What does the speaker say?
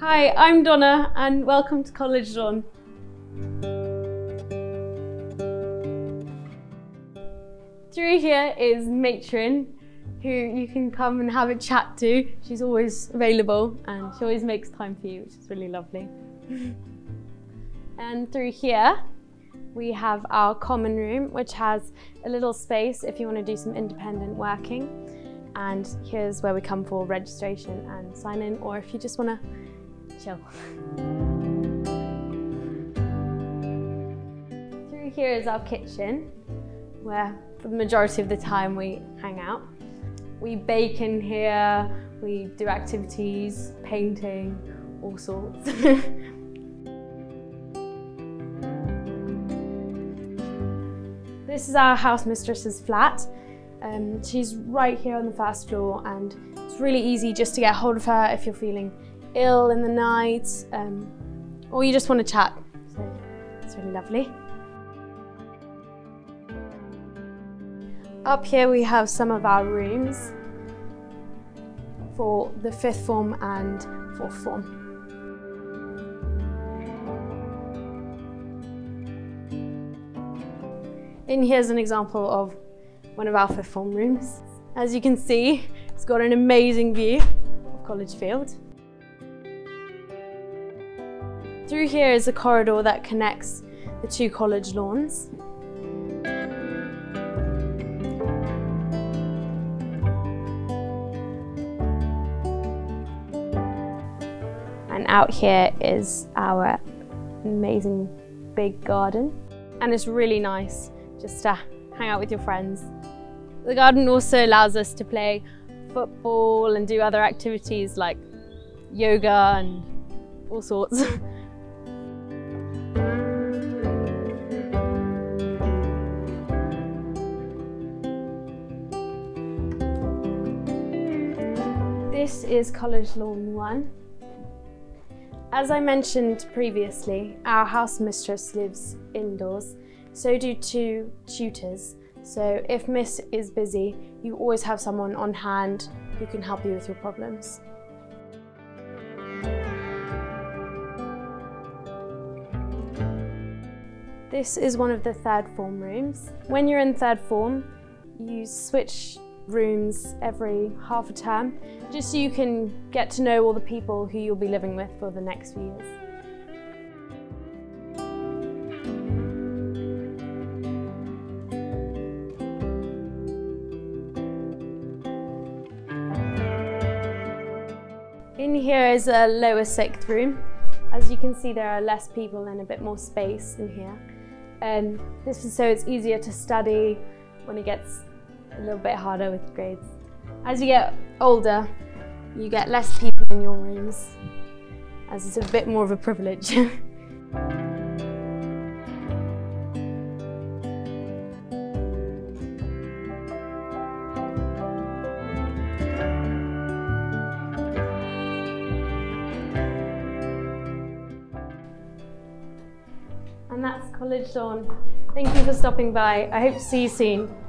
Hi, I'm Donna and welcome to College Lawn. Through here is Matron, who you can come and have a chat to. She's always available and she always makes time for you, which is really lovely. and through here, we have our common room, which has a little space if you want to do some independent working. And here's where we come for registration and sign in, or if you just want to chill. Through here is our kitchen, where for the majority of the time we hang out. We bake in here, we do activities, painting, all sorts. This is our house mistress's flat. Um, she's right here on the first floor and it's really easy just to get hold of her if you're feeling ill in the night um, or you just want to chat. So it's really lovely. Up here we have some of our rooms for the fifth form and fourth form. And here's an example of one of our fifth form rooms. As you can see, it's got an amazing view of College Field. Through here is a corridor that connects the two college lawns. And out here is our amazing big garden. And it's really nice just to hang out with your friends. The garden also allows us to play football and do other activities like yoga and all sorts. this is College Lawn 1. As I mentioned previously, our house mistress lives indoors so do two tutors. So if Miss is busy, you always have someone on hand who can help you with your problems. This is one of the third form rooms. When you're in third form, you switch rooms every half a term, just so you can get to know all the people who you'll be living with for the next few years. In here is a lower sixth room. As you can see, there are less people and a bit more space in here. And this is so it's easier to study when it gets a little bit harder with grades. As you get older, you get less people in your rooms, as it's a bit more of a privilege. And that's College Lawn. Thank you for stopping by. I hope to see you soon.